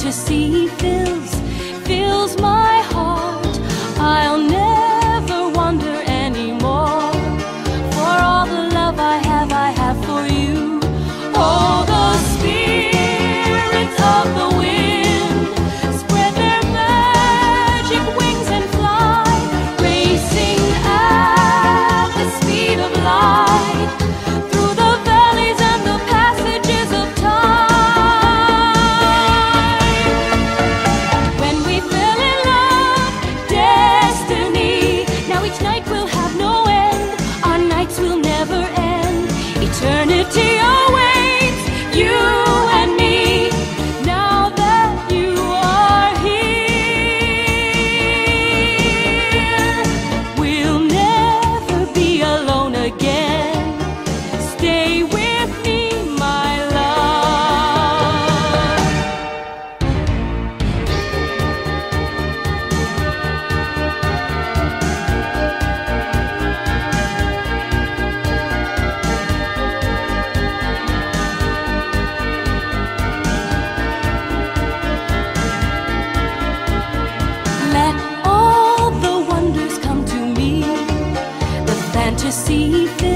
to see fill to see